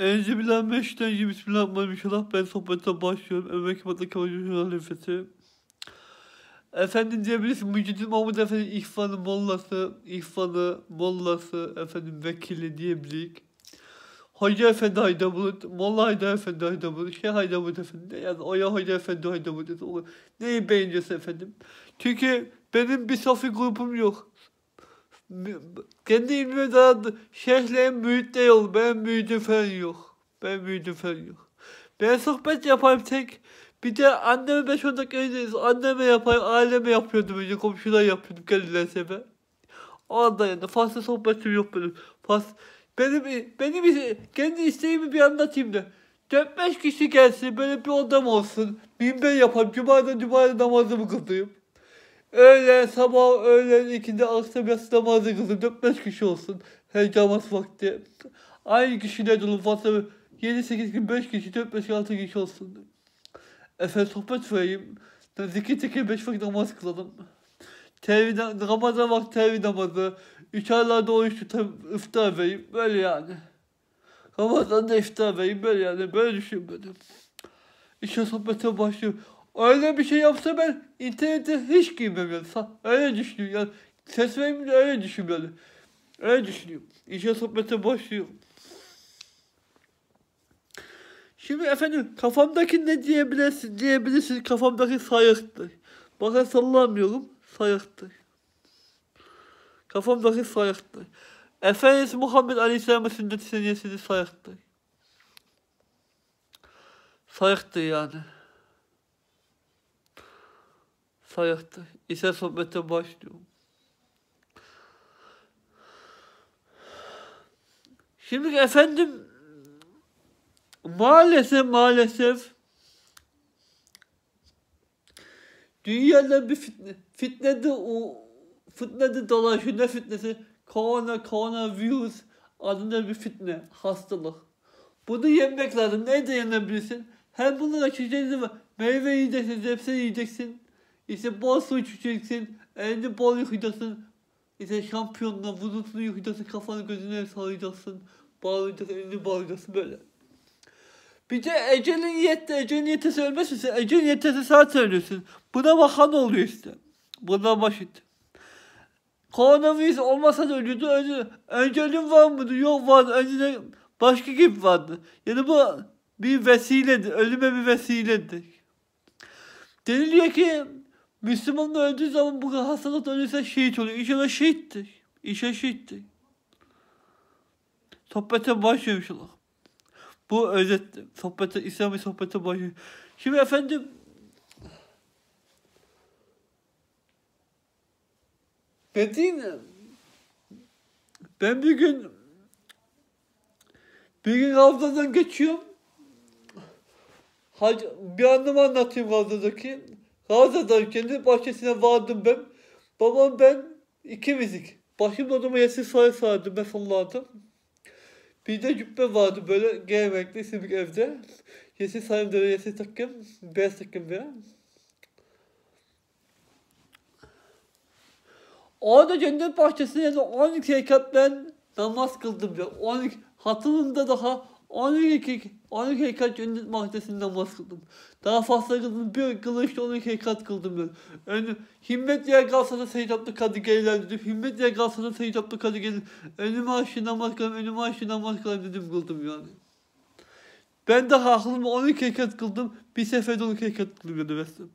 Enzibillahirrahmanirrahim. Bismillahirrahmanirrahim. Ben sohbete başlıyorum. Ömer Kemal'de Kavacı Halifesi. Efendim diyebiliriz. Mücidin Mahmud Efendi ihvanı mollası, ihvanı mollası, efendim vekili diyebiliriz. Hoca Efendi Haydabulut, Molla Haydar Efendi Haydabulut, Şeyh Haydabulut Efendi, yani Oya Hoca Efendi Haydabulut. Neyi beğeniyorsa efendim. Çünkü benim bir sofi grubum yok. Kendi ilmime dayandı. Şeyhlerin müritleri yok. Ben müridim falan yok. Ben müridim falan yok. Ben sohbet yaparım tek. Bir de anneme 5-10 dakika önce anneme yaparım, aileme yapıyordum önce, komşular yapıyordum gelirlerse ben. O anda yani fazla sohbetim yok benim. Faz, benim, benim kendi isteğimi bir anlatayım da. 4-5 kişi gelsin, böyle bir odam olsun. Minber yapayım, cumadan cumaya namazımı kılayım. Öğlen, sabah, öğlen, ikindi, akşam yatsı namazı kılayım. 4-5 kişi olsun. Her camas vakti. Aynı kişiler dolu fazla 7-8 gün 5 kişi, 4-5-6 kişi olsun. Efendim sohbet vereyim. Zikir tekir 5 vakit namaz kılalım. Tevhid, Ramazan vakti tevhid namazı. Üç aylarda oruç tutam, iftar vereyim. Böyle yani. Ramazan'da iftar vereyim. Böyle yani. Böyle düşün benim. İşte sohbete başlıyorum. Öyle bir şey yapsa ben internete hiç girmem yani. Öyle düşünüyorum yani. Ses vereyim de öyle düşünüyorum yani. Öyle düşünüyorum. İşe sohbete başlıyorum. Şimdi efendim kafamdaki ne diyebilirsin, diyebilirsin kafamdaki sayıktır. Bakın sallamıyorum, sayıktır. Kafamdaki sayıktır. Efendimiz Muhammed Aleyhisselam'ın sünnet seniyesini sayıktır. Sayıktır yani. Sayıktır. İse sohbete başlıyorum. Şimdi efendim maalesef maalesef dünyada bir fitne fitnede o fitnede dolaşıyor. Ne fitnesi? Korona koronavirüs adında bir fitne hastalık. Bunu yenmek lazım. Nerede yenebilirsin? Hem açıkçası var. Meyve yiyeceksin zepse yiyeceksin işte bol su içeceksin elini bol yıkayacaksın işte şampiyonla vücutunu yıkayacaksın kafanı gözüne sallayacaksın bağlayacaksın elini bağlayacaksın böyle bir de ecelin yetti. Ecelin yetesi ölmezsin sen. Ecelin yetesi sen söylüyorsun. Buna bakan oluyor işte. Buna basit. Koronavirüs olmasa da ölüyordu. Önce, önce ölüm var mıydı? Yok vardı. Önceden başka gibi vardı. Yani bu bir vesiledir. Ölüme bir vesiledir. Deniliyor ki Müslüman öldüğü zaman bu hastalık ölürse şehit oluyor. İnşallah şehittir. İnşallah şehittir. Sohbete başlıyormuş Allah. Bu özet sohbete, İslami sohbete başlıyor. Şimdi efendim Medine ben bir gün bir gün Ravza'dan geçiyorum. Hacı, bir anımı anlatayım Ravza'daki. Ravza'dan kendi bahçesine vardım ben. Babam ben ikimizdik. Başımda odama yasir sayı sardım ben salladım. Bir de cübbe vardı böyle gelemekli simik evde. Yeşil sayım böyle yeşil takım, beyaz takım böyle. Orada cennet bahçesinde yani 12 rekat ben namaz kıldım ya. 12 hatırımda daha 12 12 rekat cennet namaz kıldım. Daha fazla kıldım. Bir kılıçla 12 rekat kıldım ben. Yani himmet yer kalsa da Seyyid Abdülkadir Geylani dedim. Himmet yer kalsa da Seyyid Abdülkadir Geylani. Önüme aşı namaz kılayım, önüme aşı namaz kılayım dedim kıldım yani. Ben daha aklımda 12 rekat kıldım. Bir seferde 12 rekat kıldım yani mesela.